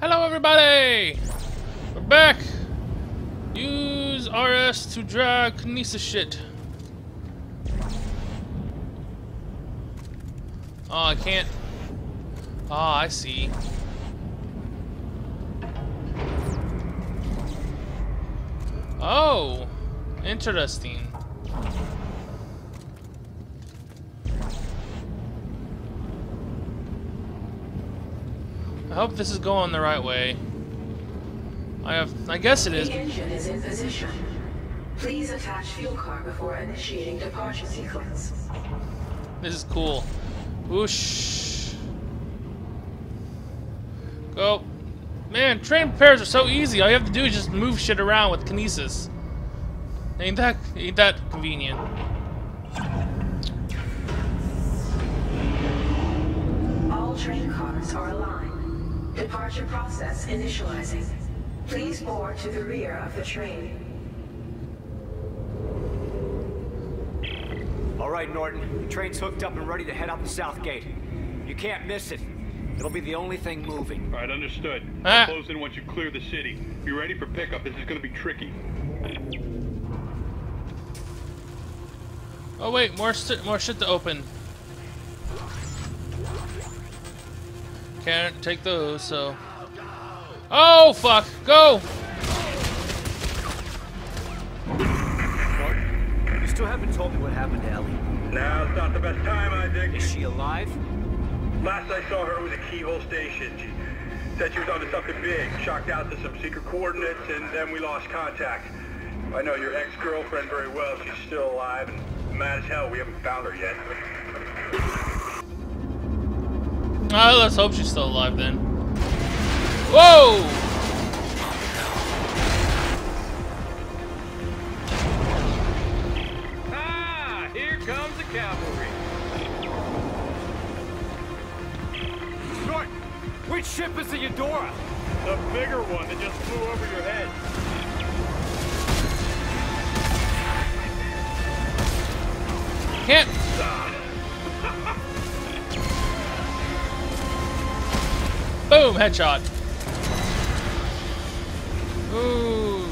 Hello, everybody! We're back! Use RS to drag Kinesis shit. Oh, I can't. Oh, I see. Oh, interesting. Hope this is going the right way. I have, I guess it is. The engine is in position. Please attach fuel car before initiating departure sequence. This is cool. Whoosh. Go. Man, train repairs are so easy. All you have to do is just move shit around with kinesis. Ain't that ain't that convenient? All train cars are aligned. Departure process initializing. Please board to the rear of the train. All right, Norton. The train's hooked up and ready to head out the south gate. You can't miss it. It'll be the only thing moving. All right, understood. Ah. Close in once you clear the city. Be ready for pickup. This is going to be tricky. Oh wait, more st more shit to open. Can't take those, so. Oh fuck! Go! Norton, you still haven't told me what happened to Ellie. Now's not the best time, I Isaac. Is she alive? Last I saw her was at Keyhole Station. She said she was onto something big, shocked out to some secret coordinates, and then we lost contact. I know your ex-girlfriend very well. She's still alive and mad as hell. We haven't found her yet. Oh, let's hope she's still alive then. Whoa! Ah, here comes the cavalry. Norton, which ship is the Eudora? The bigger one that just flew over your head. Can't. Boom! Headshot. Ooh.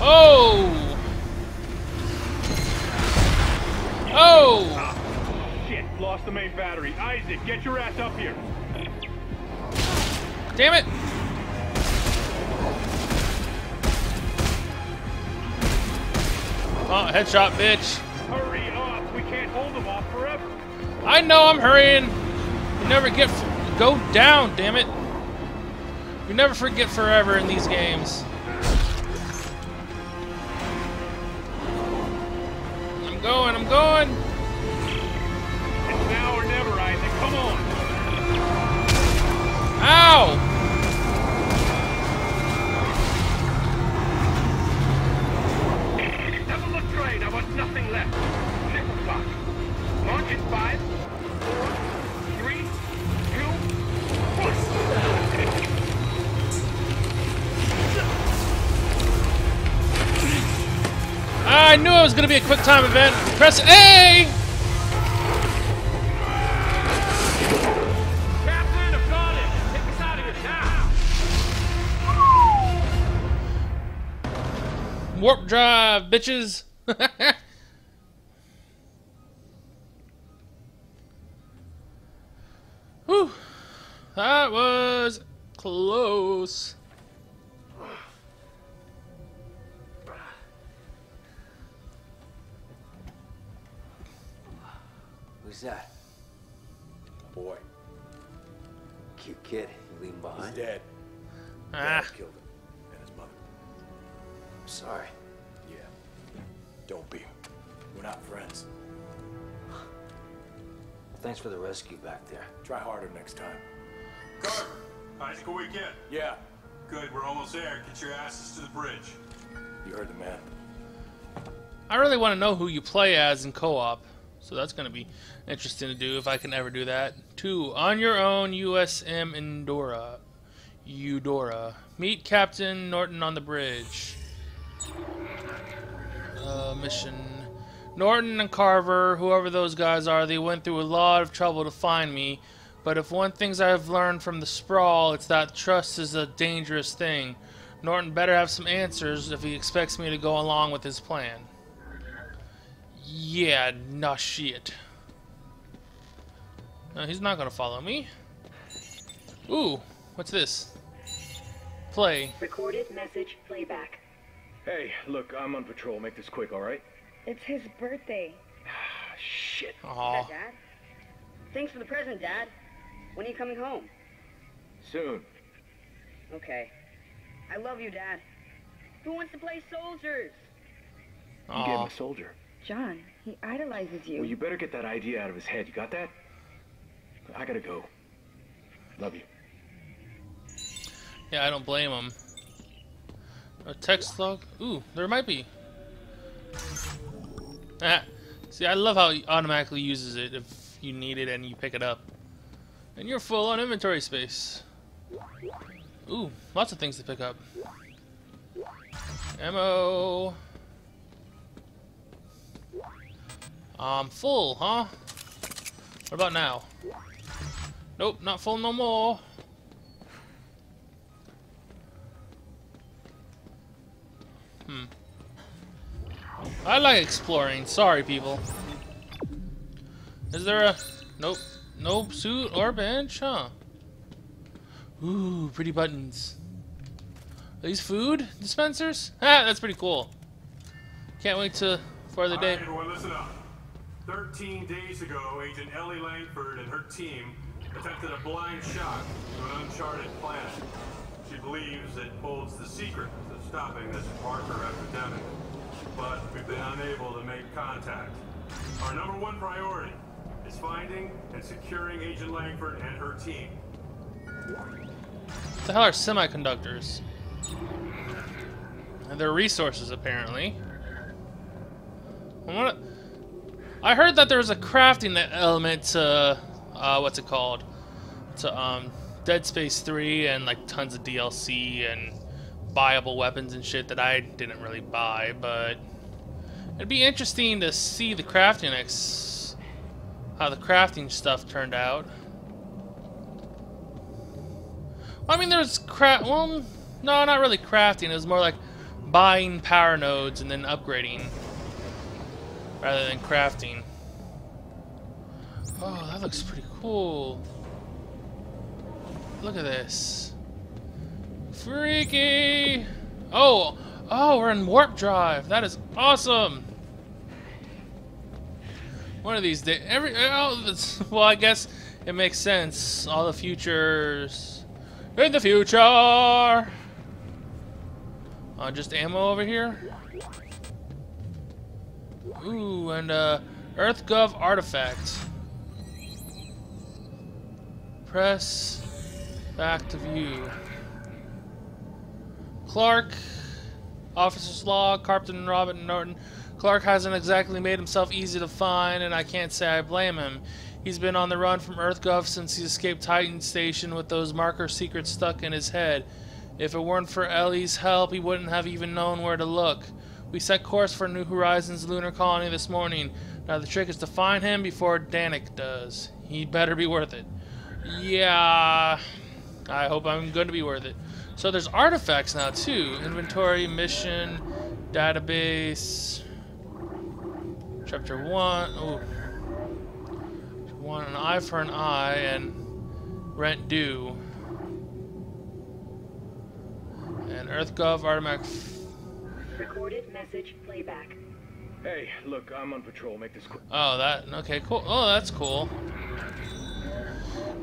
Oh. Oh. Shit, lost the main battery. Isaac, get your ass up here. Damn it. Oh, headshot, bitch. Hurry up. We can't hold them off forever. I know I'm hurrying. You never get go down, damn it. You never forget forever in these games. I'm going, I'm going. It's now or never, Isaac. Come on. Ow! Double the train. I want nothing left. Nickel clock. Launch in five, four, I knew it was gonna be a quick time event. Press A! Captain, I've got it. Take us out of here now. Warp drive, bitches. Whew. That was close. Who's that? Boy, Cute kid. You leaving he's behind? dead. Ah. Dad killed him and his mother. I'm sorry. Yeah. Don't be. We're not friends. Thanks for the rescue back there. Try harder next time. Carver, Isaac a weekend. Yeah. Good, we're almost there. Get your asses to the bridge. You heard the man. I really want to know who you play as in co-op. So that's going to be interesting to do if I can ever do that. Two, on your own, USM Endora. Eudora. Meet Captain Norton on the bridge. Uh, mission. Norton and Carver, whoever those guys are, they went through a lot of trouble to find me, but if one things I've learned from the sprawl, it's that trust is a dangerous thing. Norton better have some answers if he expects me to go along with his plan. Yeah, nah shit. No, he's not gonna follow me. Ooh, what's this? Play. Recorded message playback. Hey, look, I'm on patrol. Make this quick, all right? It's his birthday. Ah, shit. Aw. Dad? Thanks for the present, Dad. When are you coming home? Soon. Okay. I love you, Dad. Who wants to play soldiers? You gave him a soldier. John, he idolizes you. Well, you better get that idea out of his head. You got that? I gotta go. Love you. Yeah, I don't blame him. A text log? Ooh, there might be. Ah, see, I love how he automatically uses it if you need it and you pick it up. And you're full on inventory space. Ooh, lots of things to pick up. Ammo. Um, full, huh? What about now? Nope, not full no more. Hmm. I like exploring. Sorry, people. Is there a... Nope. Nope. Suit or bench? Huh. Ooh, pretty buttons. Are these food dispensers? Ah, that's pretty cool. Can't wait to for the All day. right, everyone. 13 days ago, Agent Ellie Langford and her team attempted a blind shot to an uncharted planet. She believes it holds the secret to stopping this Marker epidemic. But we've been unable to make contact. Our number one priority is finding and securing Agent Langford and her team. What the hell are semiconductors? And they're resources, apparently. I wanna- I heard that there's a crafting element to, uh, what's it called? To, um, Dead Space 3 and, like, tons of DLC and buyable weapons and shit that I didn't really buy, but it'd be interesting to see the crafting ex... how the crafting stuff turned out. I mean, there's craft. Well, no, not really crafting. It was more like buying power nodes and then upgrading rather than crafting. Oh, that looks pretty cool. Look at this. Freaky! Oh, oh, we're in warp drive. That is awesome. One of these days, every oh, well, I guess it makes sense. All the futures in the future. Uh, just ammo over here. Ooh, and uh, EarthGov artifact. Press back to view. Clark, Officer's Log, and Robin Norton. Clark hasn't exactly made himself easy to find, and I can't say I blame him. He's been on the run from EarthGov since he escaped Titan Station with those marker secrets stuck in his head. If it weren't for Ellie's help, he wouldn't have even known where to look. We set course for New Horizons lunar colony this morning. Now the trick is to find him before Danik does. He better be worth it. Yeah, I hope I'm going to be worth it. So there's artifacts now too. Inventory, mission, database. Chapter one. Oh, one an eye for an eye and rent due. And EarthGov Artifact. Recorded message playback. Hey, look, I'm on patrol. Make this quick. Oh, that okay, cool. Oh, that's cool.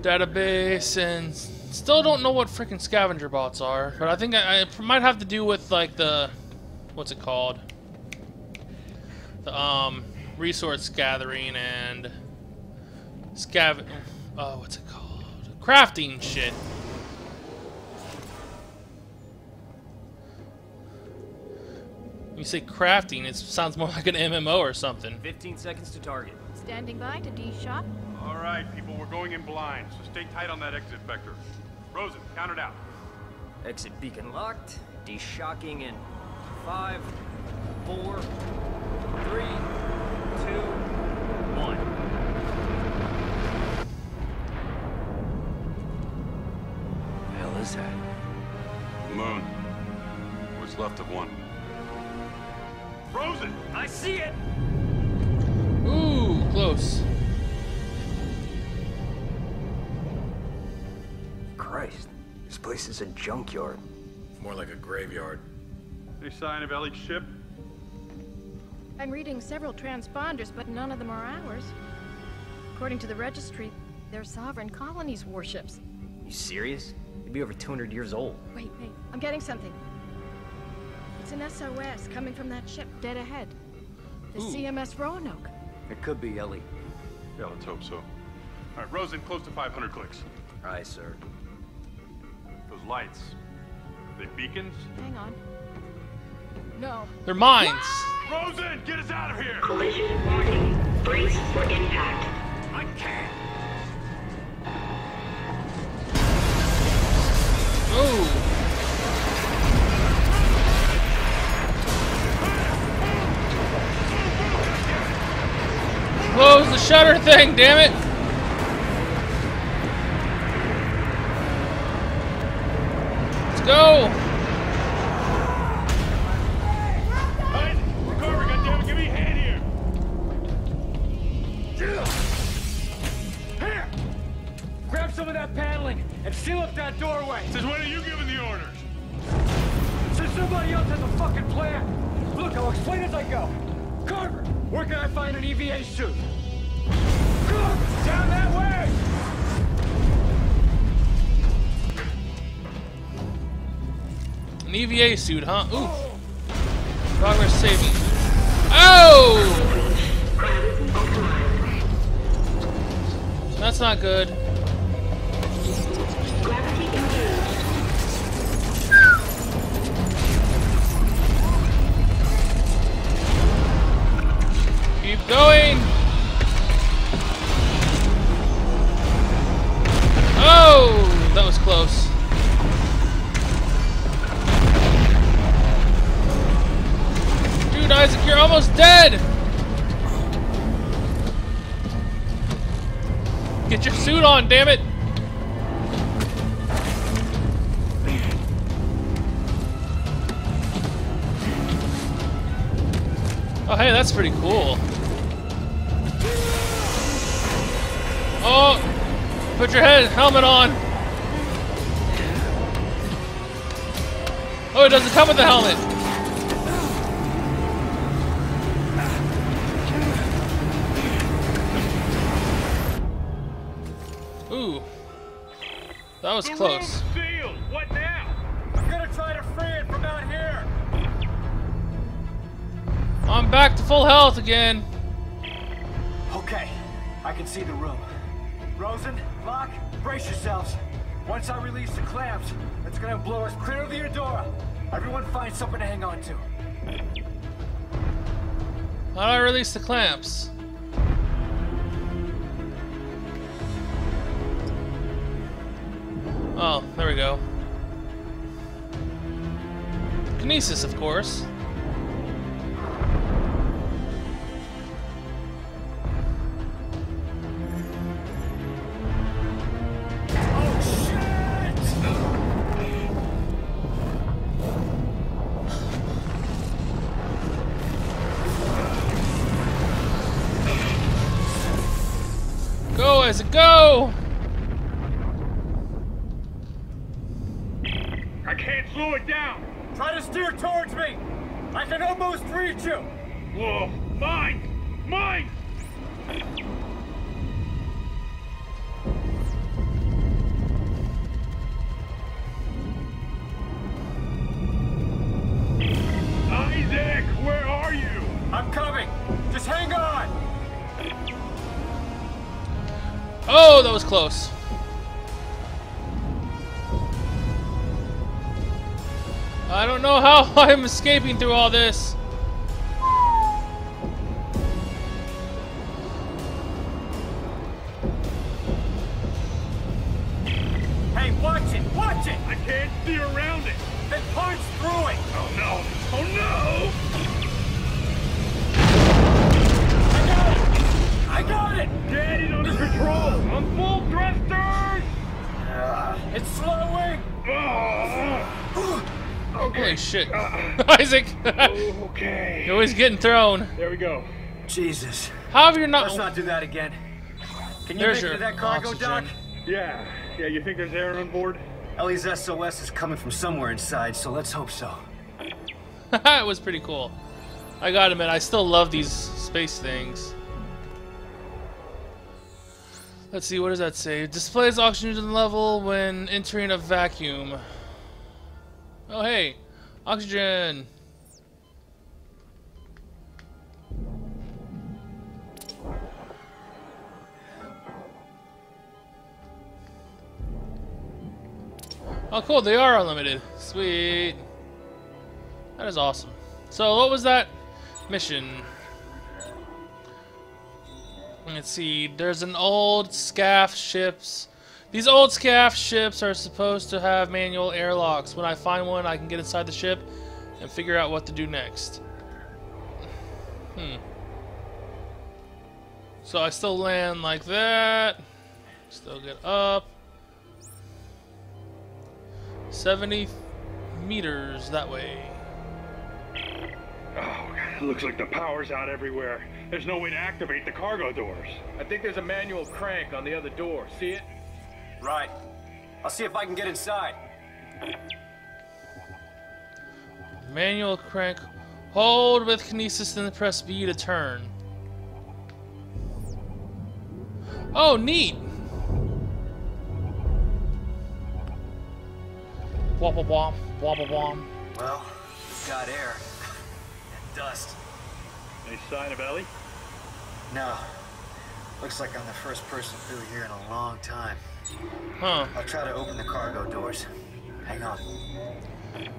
Database and still don't know what freaking scavenger bots are, but I think I, I it might have to do with like the what's it called? The um resource gathering and scav. Oh, what's it called? Crafting shit. When you say crafting, it sounds more like an MMO or something. 15 seconds to target. Standing by to de-shock. All right, people, we're going in blind, so stay tight on that exit vector. Rosen, count it out. Exit beacon locked. De-shocking in five, four, three, two, one. See it! Ooh, close. Christ, this place is a junkyard. More like a graveyard. Any sign of Ellie's ship? I'm reading several transponders, but none of them are ours. According to the registry, they're sovereign colonies' warships. You serious? You'd be over 200 years old. Wait, wait, I'm getting something. It's an SOS coming from that ship dead ahead. The Ooh. CMS Roanoke. It could be Ellie. Yeah, let's hope so. All right, Rosen, close to 500 clicks. Aye, sir. Those lights. They beacons? Hang on. No. They're mines. Rosen, get us out of here! Collision warning. Brace for impact. I can't! Ooh. Shutter thing, damn it! EVA suit, huh? Ooh. Progress saving. Oh! That's not good. Keep going! Oh! That was close. You're almost dead! Get your suit on, damn it! Oh, hey, that's pretty cool. Oh! Put your head helmet on! Oh, it doesn't come with the helmet! That was close. Sealed! What now? I'm gonna try to free it from out here. I'm back to full health again. Okay, I can see the room. Rosen, Locke, brace yourselves. Once I release the clamps, it's gonna blow us clear of the Eudora. Everyone find something to hang on to. How do I release the clamps? Oh, there we go. Kinesis, of course. Go, Isaac, go! I can't slow it down! Try to steer towards me. I can almost reach you. Whoa! Mine! Mine! Isaac, where are you? I'm coming. Just hang on. Oh, that was close. I don't know how I'm escaping through all this. Holy shit. Uh, Isaac! okay. You're always getting thrown. There we go. Jesus. How have you not... Let's not do that again. Can you There's make it to that cargo oxygen. dock? Yeah. Yeah, you think there's air on board? Ellie's SOS is coming from somewhere inside, so let's hope so. it was pretty cool. I gotta admit, I still love these space things. Let's see, what does that say? Displays oxygen level when entering a vacuum. Oh, hey, oxygen. Oh, cool, they are unlimited. Sweet. That is awesome. So, what was that mission? Let's see. There's an old SCAF ships. These old SCAF ships are supposed to have manual airlocks. When I find one, I can get inside the ship and figure out what to do next. Hmm. So I still land like that. Still get up. 70 meters that way. Oh, it looks like the power's out everywhere. There's no way to activate the cargo doors. I think there's a manual crank on the other door. See it? Right. I'll see if I can get inside. Manual crank. Hold with kinesis and press B to turn. Oh, neat! Wobble womp, wobble womp. Well, we've got air. And dust. Any sign of Ellie? No. Looks like I'm the first person through here in a long time. Huh. I'll try to open the cargo doors. Hang on.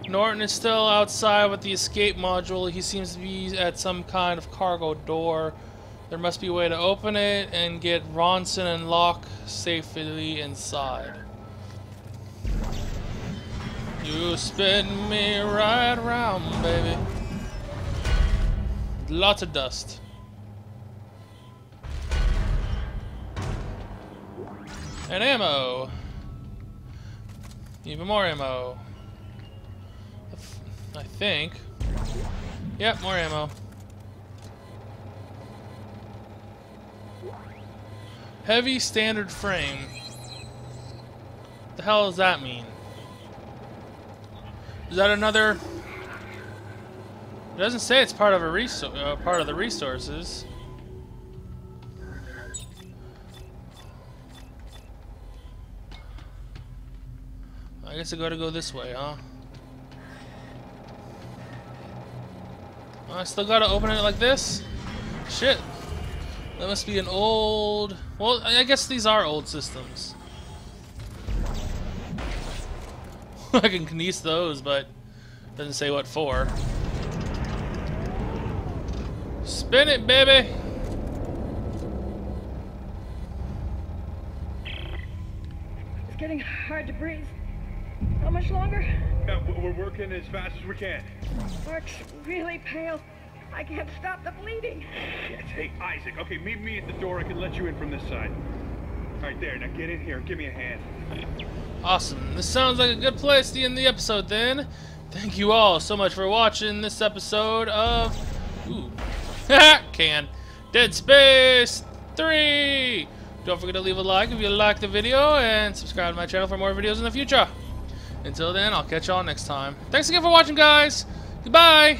Norton is still outside with the escape module. He seems to be at some kind of cargo door. There must be a way to open it and get Rosen and Locke safely inside. You spin me right round, baby. Lots of dust. And ammo. Even more ammo. I think. Yep, more ammo. Heavy standard frame. What the hell does that mean? Is that another? It doesn't say it's part of a resor uh, part of the resources. I guess I gotta go this way, huh? I still gotta open it like this? Shit. That must be an old... Well, I guess these are old systems. I can kinese those, but doesn't say what for. Spin it, baby! It's getting hard to breathe. How much longer? Yeah, we're working as fast as we can. Mark's really pale. I can't stop the bleeding. Yes, hey, Isaac. Okay, meet me at the door. I can let you in from this side. All right, there. Now get in here give me a hand. Awesome. This sounds like a good place to end the episode then. Thank you all so much for watching this episode of... Ooh. can. Dead Space 3! Don't forget to leave a like if you like the video and subscribe to my channel for more videos in the future. Until then, I'll catch y'all next time. Thanks again for watching, guys. Goodbye.